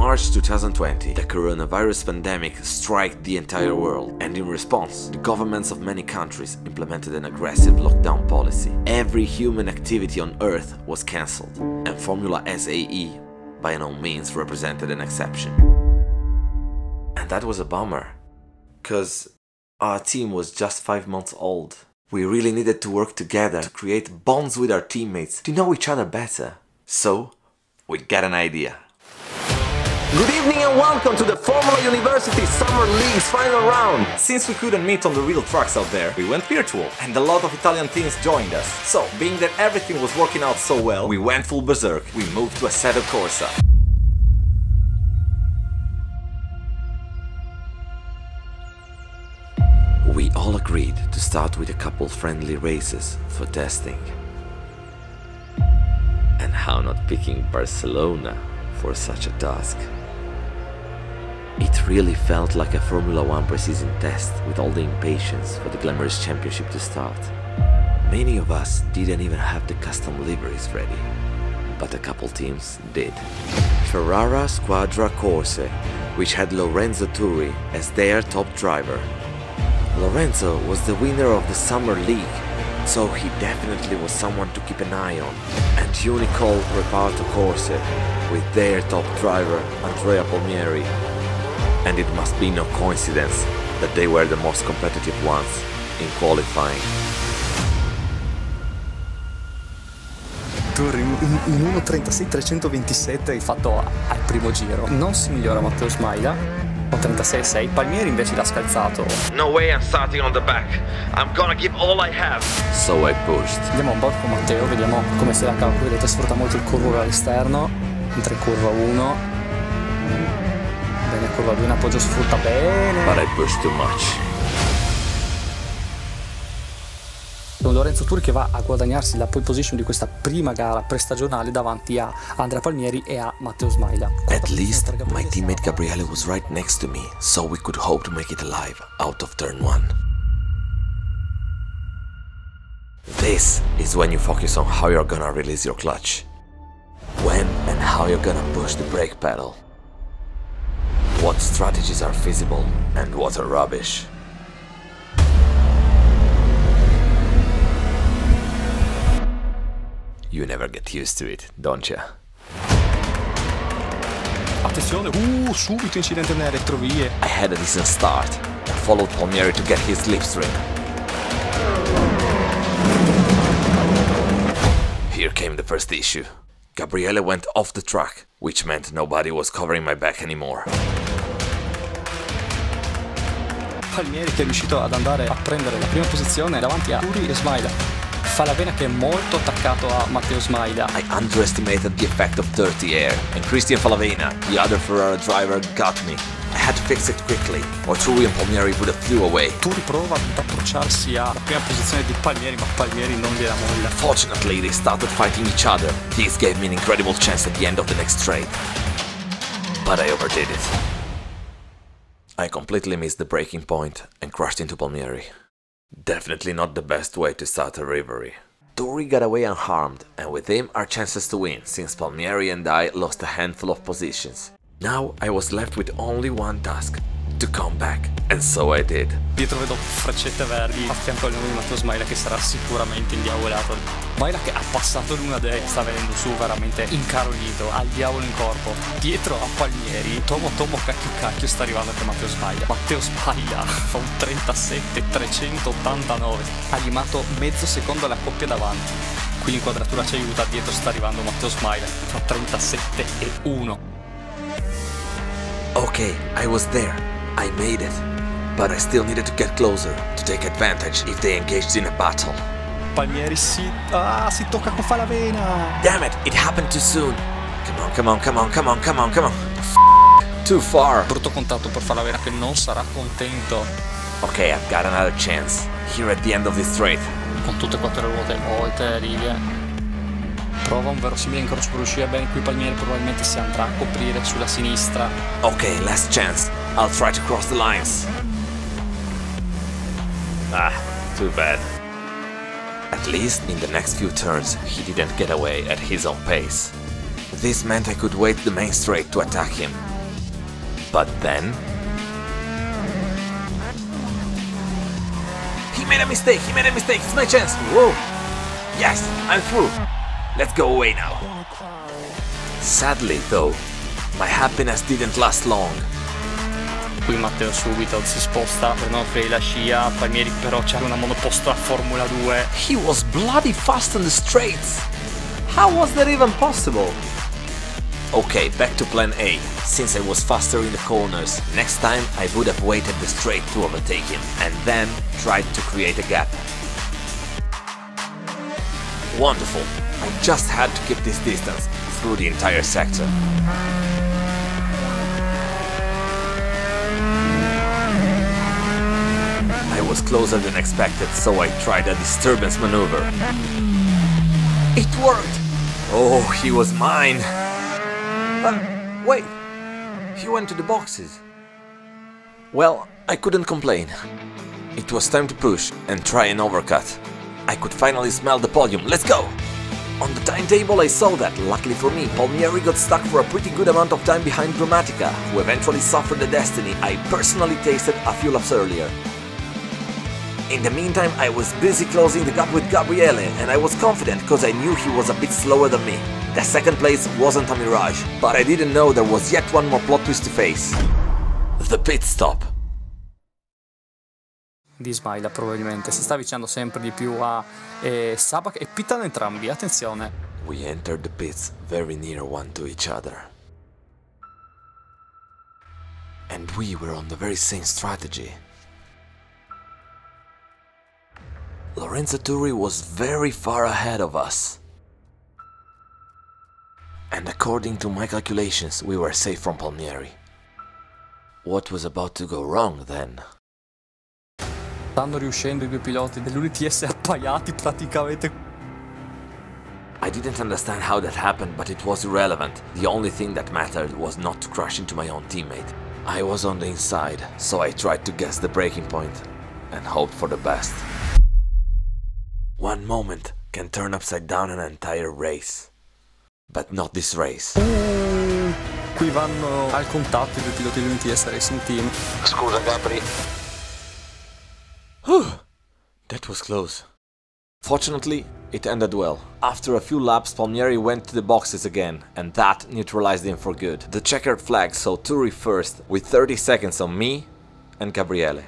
March 2020, the coronavirus pandemic struck the entire world, and in response, the governments of many countries implemented an aggressive lockdown policy. Every human activity on Earth was cancelled, and Formula SAE by no means represented an exception. And that was a bummer, cause our team was just 5 months old. We really needed to work together to create bonds with our teammates, to know each other better. So, we got an idea. Good evening and welcome to the Formula University Summer League's final round! Since we couldn't meet on the real tracks out there, we went virtual, and a lot of Italian teams joined us. So, being that everything was working out so well, we went full berserk. We moved to Assetto Corsa. We all agreed to start with a couple friendly races for testing. And how not picking Barcelona for such a task? It really felt like a Formula One preseason test with all the impatience for the glamorous championship to start. Many of us didn't even have the custom liveries ready, but a couple teams did. Ferrara Squadra Corse, which had Lorenzo Turri as their top driver. Lorenzo was the winner of the Summer League, so he definitely was someone to keep an eye on. And Unical Reparto Corse, with their top driver Andrea Palmieri. And it must be no coincidence that they were the most competitive ones in qualifying. Turri in, in 1.36 327 hai fatto al primo giro non si migliora Matteo Smaila o 36-6 Palmieri invece l'ha scalzato No way I'm starting on the back. I'm gonna give all I have. So I pushed. andiamo un po' con Matteo vediamo come se la cava vedete sfrutta molto il curvo all'esterno mentre curva 1 bene curva 2 in appoggio sfrutta bene But I pushed too much. Con Lorenzo Turri che va a guadagnarsi la pole position di questa prima gara prestagionale davanti a Andrea Palmieri e a Matteo Smaila. At least my teammate Gabriele was right next to me, so we could hope to make it alive out of turn 1. This is when you focus on how you're gonna release your clutch. When and how you're gonna push the brake pedal. What strategies are feasible and what are rubbish. You never get used to it, don't ya? Attenzione, uh, subito incidente nelle retrovie. I had a decent start and followed Palmieri to get his slipstream. Here came the first issue. Gabriele went off the track, which meant nobody was covering my back anymore. Palmieri che è riuscito ad andare a prendere la prima posizione davanti a Turri e Smaila. Falavena che è molto attaccato a Matteo Smaila. I underestimated the effect of dirty air, and Christian Falavena, the other Ferrari driver, got me. I had to fix it quickly, or Trulli and Palmieri would have flew away. Turri prova ad approcciarsi alla prima posizione di Palmieri, ma Palmieri non gliela molla. Fortunately, they started fighting each other. This gave me an incredible chance at the end of the next straight. But I overdid it. I completely missed the braking point and crashed into Palmieri. Definitely not the best way to start a rivalry. Turri got away unharmed, and with him our chances to win, since Palmieri and I lost a handful of positions. Now I was left with only one task, to come back, and so I did. Dietro vedo freccette verdi a fianco al nome di Matteo Smaila che sarà sicuramente indiavolato. Smaila che ha passato l'una destra, sta venendo su veramente incarolito, ha il diavolo in corpo. Dietro a Palmieri, Tomo Tomo cacchio cacchio sta arrivando per Matteo Smaila. Matteo Smaila fa un 37 389, ha limato mezzo secondo alla coppia davanti. Qui l'inquadratura ci aiuta, dietro sta arrivando Matteo Smaila, fa 37 e 1. Okay, I was there. I made it. But I still needed to get closer, to take advantage if they engaged in a battle. Palmieri si, ah, si tocca con Falavena. Damn it, it happened too soon. Come on, come on, come on, come on, come on, come on. F- too far. Brutto contatto per Falavena che non sarà contento. Okay, I've got another chance. Here at the end of this straight. Con tutte e quattro le ruote molte righe. Prova un verosimile incrocio per uscire bene. Qui Palmieri probabilmente si andrà a coprire sulla sinistra. Okay, last chance. I'll try to cross the lines. Ah, too bad. At least in the next few turns, he didn't get away at his own pace. This meant I could wait the main straight to attack him, But then... He made a mistake, he made a mistake, it's my chance! Whoa! Yes, I'm through! Let's go away now! Sadly, though, my happiness didn't last long. Qui Matteo subito si sposta per non offrire la scia, Palmieri però c'è una monoposto a Formula 2. He was bloody fast on the straights! How was that even possible? Okay, back to plan A. Since I was faster in the corners, next time I would have waited the straight to overtake him and then tried to create a gap. Wonderful. I just had to keep this distance through the entire sector. I was closer than expected, so I tried a disturbance maneuver. It worked! Oh, he was mine! But wait, he went to the boxes. Well, I couldn't complain. It was time to push and try an overcut. I could finally smell the podium, let's go! On the timetable I saw that, luckily for me, Palmieri got stuck for a pretty good amount of time behind Grammatica, who eventually suffered the destiny I personally tasted a few laps earlier. In the meantime, I was busy closing the gap with Gabriele, and I was confident because I knew he was a bit slower than me. The second place wasn't a mirage, but I didn't know there was yet one more plot twist to face. The pit stop. Di Smaila probabilmente si sta avvicinando sempre di più a eh, Sabak e pittano entrambi, attenzione. We entered the pits very near one to each other. And we were on the very same strategy. Lorenzo Turi was very far ahead of us. And according to my calculations, we were safe from Palmieri. What was about to go wrong then? Stanno riuscendo i due piloti dell'UTS appaiati praticamente. I didn't understand how that happened, but it was irrelevant. The only thing that mattered was not to crash into my own teammate. I was on the inside, so I tried to guess the breaking point and hoped for the best. One moment can turn upside down an entire race. But not this race. Qui vanno al contatto i due piloti dell'UTS Racing Team. Scusa Gabri. That was close. Fortunately, it ended well. After a few laps, Palmieri went to the boxes again, and that neutralized him for good. The checkered flag saw Turri first, with 30 seconds on me and Gabriele.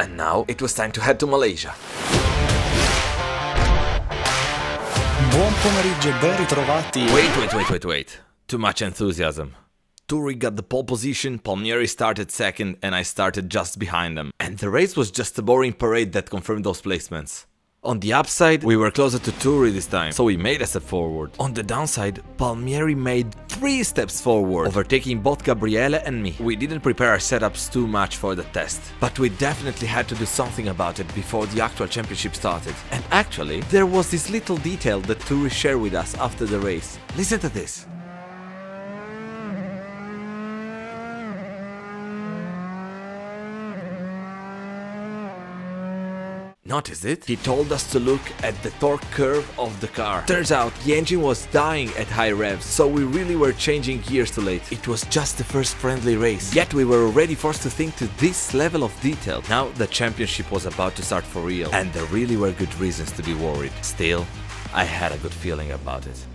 And now it was time to head to Malaysia. Buon pomeriggio e ben ritrovati. Wait, wait, wait, wait, wait. Too much enthusiasm. Turri got the pole position, Palmieri started second, and I started just behind them. And the race was just a boring parade that confirmed those placements. On the upside, we were closer to Turri this time, so we made a step forward. On the downside, Palmieri made 3 steps forward, overtaking both Gabriele and me. We didn't prepare our setups too much for the test, but we definitely had to do something about it before the actual championship started. And actually, there was this little detail that Turri shared with us after the race. Listen to this. Notice it? He told us to look at the torque curve of the car. Turns out the engine was dying at high revs, so we really were changing gears too late. It was just the first friendly race, yet we were already forced to think to this level of detail. Now the championship was about to start for real, and there really were good reasons to be worried. Still, I had a good feeling about it.